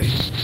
Ik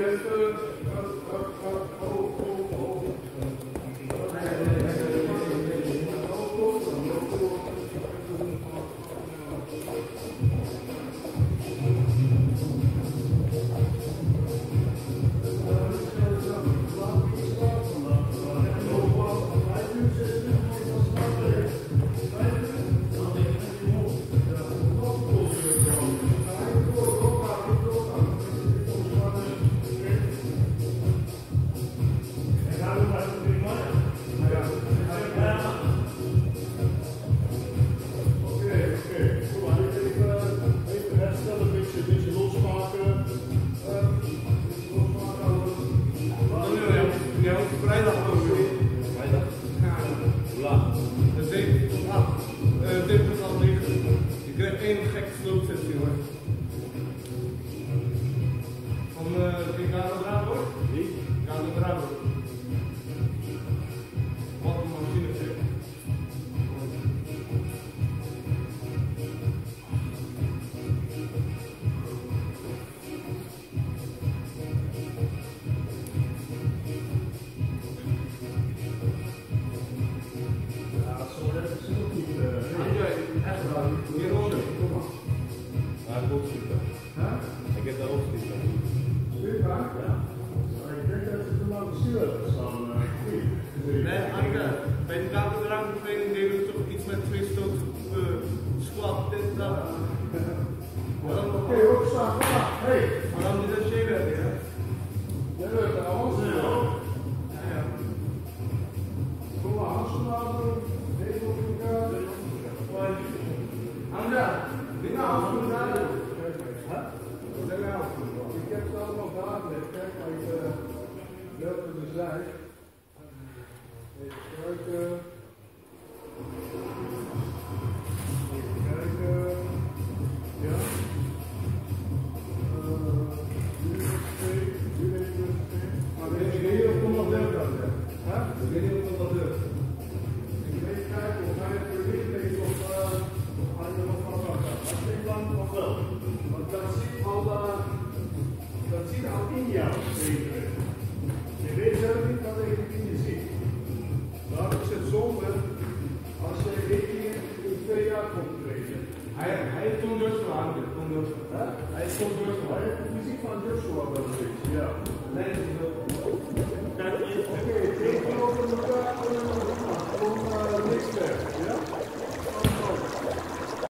heb Zach, Erica, Aí são dois, olha, eu fiz em fazer